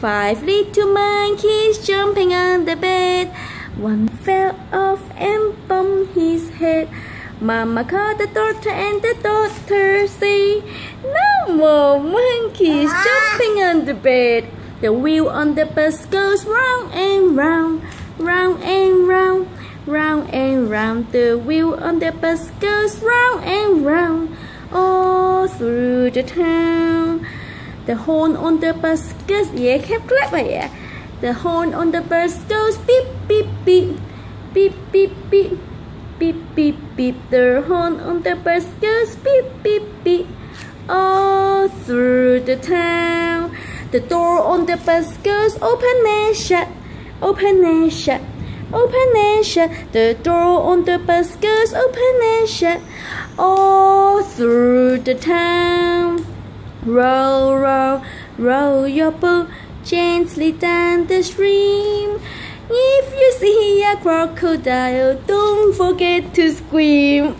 Five little monkeys jumping on the bed. One fell off and bumped his head. Mama called the doctor and the doctor said, No more monkeys ah. jumping on the bed. The wheel on the bus goes round and round, round and round, round and round. The wheel on the bus goes round and round, all through the town. The horn on the bus goes, yeah, kept clap yeah. The horn on the bus goes beep, beep, beep, beep, beep, beep, beep, beep, beep. The horn on the bus goes beep, beep, beep, all through the town. The door on the bus goes open and shut, open and shut, open and shut. The door on the bus goes open and shut, all through the town. Row, row, row your boat gently down the stream. If you see a crocodile, don't forget to scream.